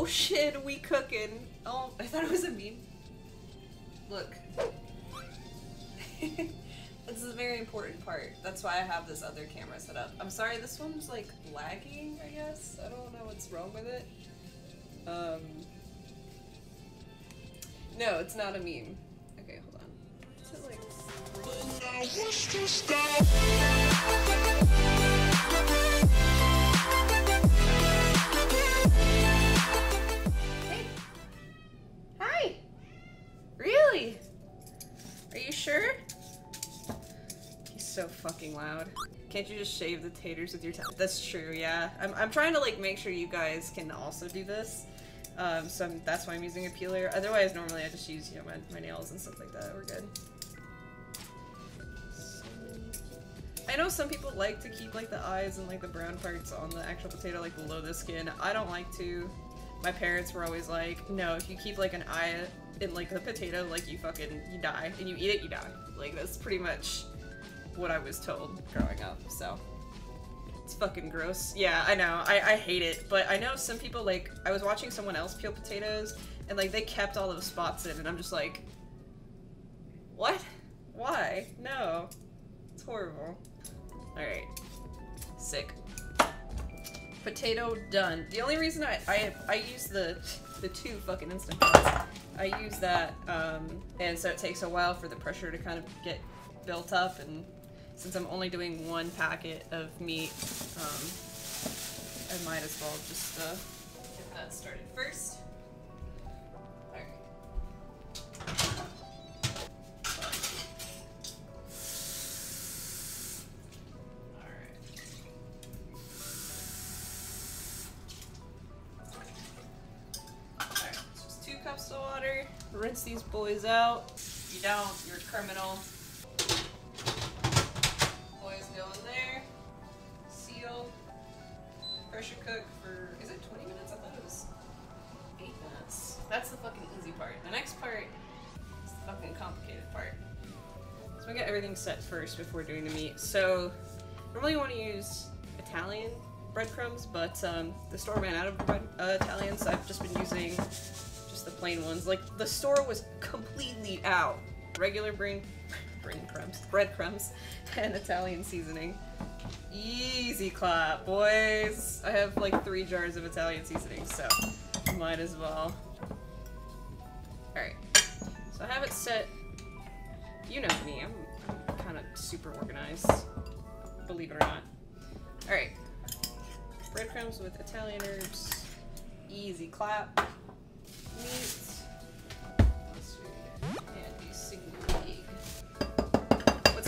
Oh shit, we cooking. Oh, I thought it was a meme. Look. this is a very important part. That's why I have this other camera set up. I'm sorry, this one's like lagging, I guess. I don't know what's wrong with it. Um. No, it's not a meme. Okay, hold on. Fucking loud. Can't you just shave the taters with your tongue? That's true, yeah. I'm, I'm trying to like make sure you guys can also do this. Um, so I'm, that's why I'm using a peeler. Otherwise, normally I just use, you know, my, my nails and stuff like that. We're good. I know some people like to keep like the eyes and like the brown parts on the actual potato like below the skin. I don't like to. My parents were always like, no, if you keep like an eye in like the potato, like you fucking, you die. And you eat it, you die. Like that's pretty much what I was told growing up, so. It's fucking gross. Yeah, I know. I, I hate it. But I know some people, like, I was watching someone else peel potatoes, and, like, they kept all those spots in, and I'm just like, what? Why? No. It's horrible. Alright. Sick. Potato done. The only reason I, I, I use the, the two fucking Instant Pots, I use that, um, and so it takes a while for the pressure to kind of get built up, and since I'm only doing one packet of meat, um, I might as well just uh, get that started first. Alright. Alright. Two cups of water. Rinse these boys out. If you don't, you're a criminal. Go in there. Seal. Pressure cook for is it 20 minutes? I thought it was 8 minutes. That's the fucking easy part. The next part is the fucking complicated part. So we get everything set first before doing the meat. So normally you want to use Italian breadcrumbs, but um, the store ran out of bread, uh, Italian, so I've just been using just the plain ones. Like the store was completely out. Regular brain, brain crumbs, breadcrumbs, and Italian seasoning. Easy clap, boys. I have like three jars of Italian seasoning, so might as well. Alright. So I have it set. You know me, I'm, I'm kind of super organized. Believe it or not. Alright. Breadcrumbs with Italian herbs. Easy clap.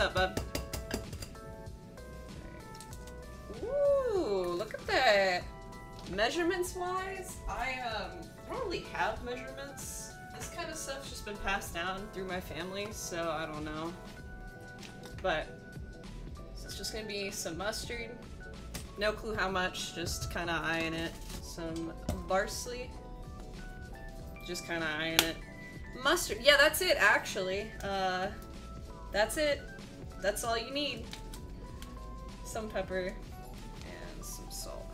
Up, bub? Ooh, look at that. Measurements wise, I um don't really have measurements. This kind of stuff's just been passed down through my family, so I don't know. But so it's just gonna be some mustard. No clue how much, just kind of eyeing it. Some parsley. Just kind of eyeing it. Mustard. Yeah, that's it actually. Uh, that's it. That's all you need. Some pepper and some salt.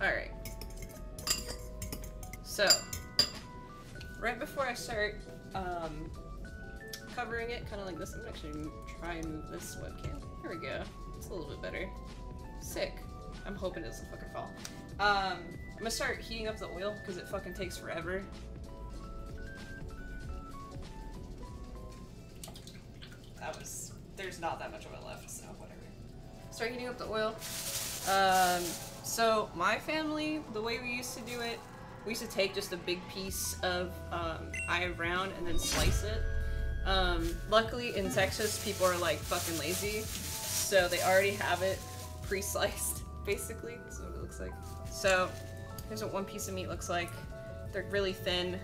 Alright. So, right before I start um, covering it, kind of like this, I'm actually try and move this webcam. There we go. It's a little bit better. Sick. I'm hoping it doesn't fucking fall. Um, I'm gonna start heating up the oil because it fucking takes forever. Not that much oil left, so whatever. Start heating up the oil. Um, so my family, the way we used to do it, we used to take just a big piece of um, eye of round and then slice it. Um, luckily in Texas, people are like fucking lazy, so they already have it pre-sliced, basically. That's what it looks like. So here's what one piece of meat looks like. They're really thin,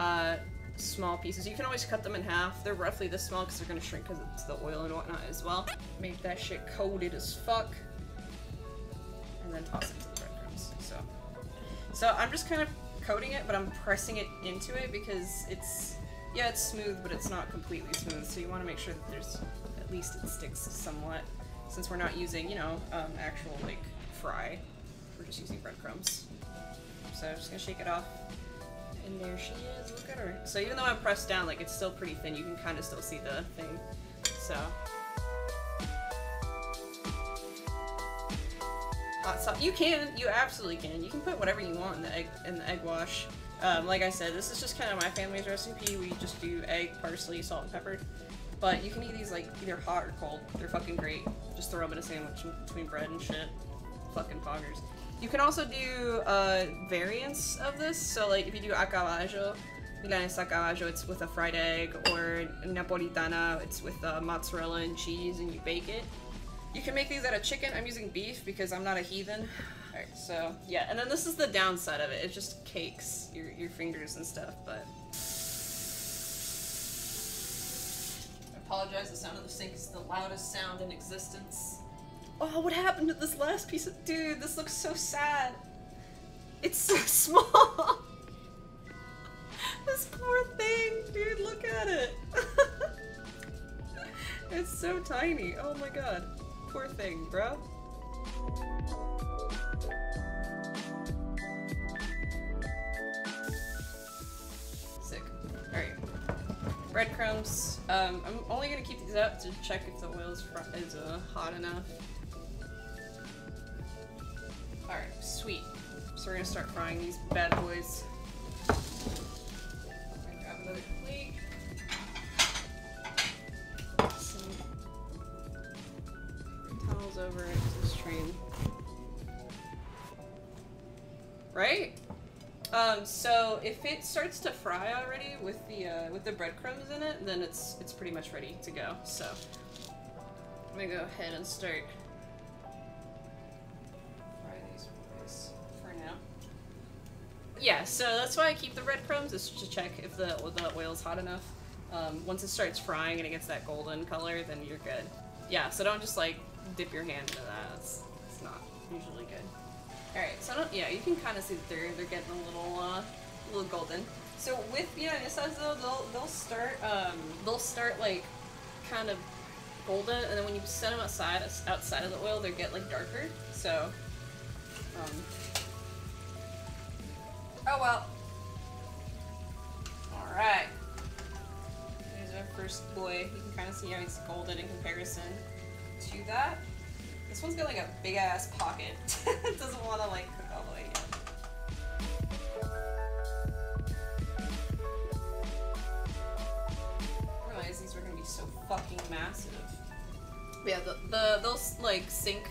uh, small pieces. You can always cut them in half. They're roughly this small because they're gonna shrink because it's the oil and whatnot as well. Make that shit coated as fuck, and then toss it into the breadcrumbs. So, so I'm just kind of coating it, but I'm pressing it into it because it's yeah, it's smooth, but it's not completely smooth. So you want to make sure that there's at least it sticks somewhat. since we're not using, you know, um, actual, like, fry. We're just using breadcrumbs. So I'm just gonna shake it off. And there she is, look at her. So even though I'm pressed down, like, it's still pretty thin, you can kind of still see the thing. So. Hot sauce. You can, you absolutely can. You can put whatever you want in the egg, in the egg wash. Um, like I said, this is just kind of my family's recipe. We just do egg, parsley, salt, and pepper. But you can eat these like either hot or cold. They're fucking great. Just throw them in a sandwich between bread and shit. Fucking poggers. You can also do uh, variants of this. So like if you do a caballo, milanesa caballo, it's with a fried egg, or napolitana, it's with uh, mozzarella and cheese, and you bake it. You can make these out of chicken. I'm using beef because I'm not a heathen. Alright, so yeah, and then this is the downside of it. It just cakes your, your fingers and stuff, but... I apologize, the sound of the sink is the loudest sound in existence. Oh, what happened to this last piece of- Dude, this looks so sad. It's so small. this poor thing, dude, look at it. it's so tiny. Oh my god. Poor thing, bro. Sick. Alright. Breadcrumbs. Um, I'm only gonna keep these out to check if the oil is, is uh, hot enough. Sweet. So we're gonna start frying these bad boys. Towels over. Right? Um, so if it starts to fry already with the uh, with the breadcrumbs in it, then it's it's pretty much ready to go. So I'm gonna go ahead and start Yeah, so that's why I keep the red crumbs, is to check if the the oil's hot enough. Um, once it starts frying and it gets that golden color, then you're good. Yeah, so don't just like dip your hand into that. It's, it's not usually good. Alright, so don't, yeah, you can kind of see that they're, they're getting a little, uh, a little golden. So with milanesas though, they'll, they'll start, um, they'll start like kind of golden, and then when you set them outside, outside of the oil, they get like darker, so, um, oh well. Alright. There's our first boy. You can kind of see how he's golden in comparison to that. This one's got like a big ass pocket. it doesn't want to like cook all the way yet. I realized these were gonna be so fucking massive. Yeah, the, the they'll like sink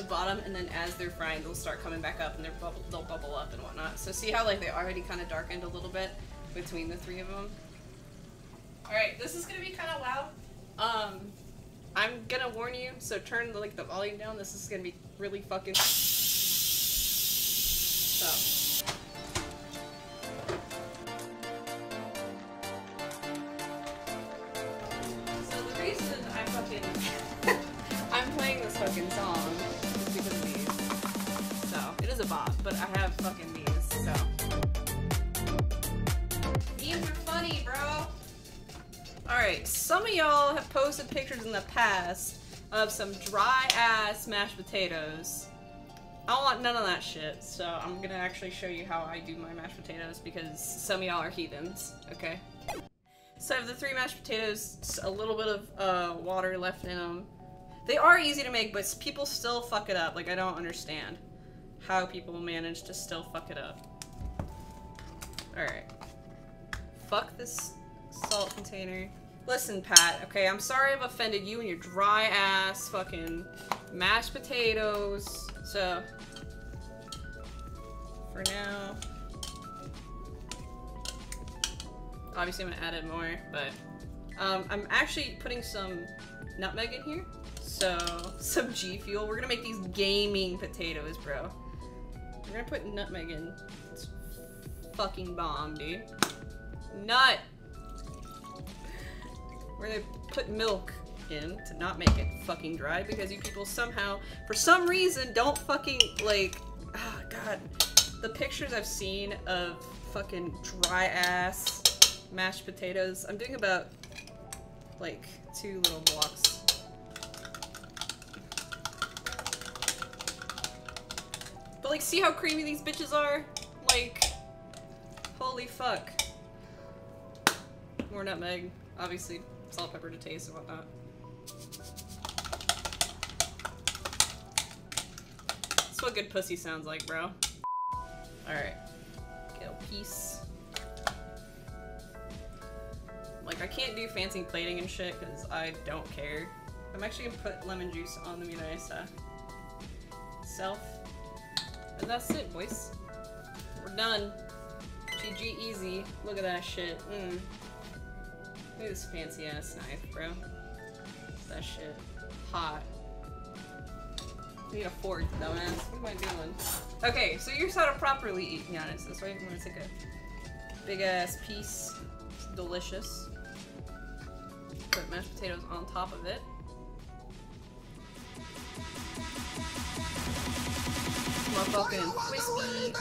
the bottom, and then as they're frying, they'll start coming back up, and they're bubble, they'll bubble up and whatnot. So see how like they already kind of darkened a little bit between the three of them. All right, this is gonna be kind of loud. Um, I'm gonna warn you, so turn the, like the volume down. This is gonna be really fucking. So. So So it is a bop, but I have fucking these. So these are funny, bro. Alright, some of y'all have posted pictures in the past of some dry ass mashed potatoes. I don't want none of that shit, so I'm gonna actually show you how I do my mashed potatoes because some of y'all are heathens, okay? So I have the three mashed potatoes, a little bit of uh, water left in them. They are easy to make, but people still fuck it up. Like, I don't understand how people manage to still fuck it up. Alright. Fuck this salt container. Listen, Pat, okay, I'm sorry I've offended you and your dry ass fucking mashed potatoes. So, for now, obviously I'm gonna add it more, but um, I'm actually putting some nutmeg in here. So, some G Fuel. We're gonna make these gaming potatoes, bro. We're gonna put nutmeg in. It's fucking bomb, dude. Nut! Where they put milk in to not make it fucking dry because you people somehow, for some reason, don't fucking, like, oh god. The pictures I've seen of fucking dry ass mashed potatoes, I'm doing about, like, two little blocks. But like, see how creamy these bitches are? Like, holy fuck. More nutmeg, obviously salt, pepper to taste and whatnot. That's what good pussy sounds like, bro. Alright. Get a piece. Like, I can't do fancy plating and shit because I don't care. I'm actually gonna put lemon juice on the milanesa. Self. And that's it, boys. We're done. GG easy. Look at that shit. Mm. Look at this fancy ass knife, bro. That shit. Hot. Need a fork, dumbass. What am I doing? Okay, so here's how to properly eat Giannis. This way I'm gonna take a big ass piece. It's delicious. Put mashed potatoes on top of it motherfucking crispy.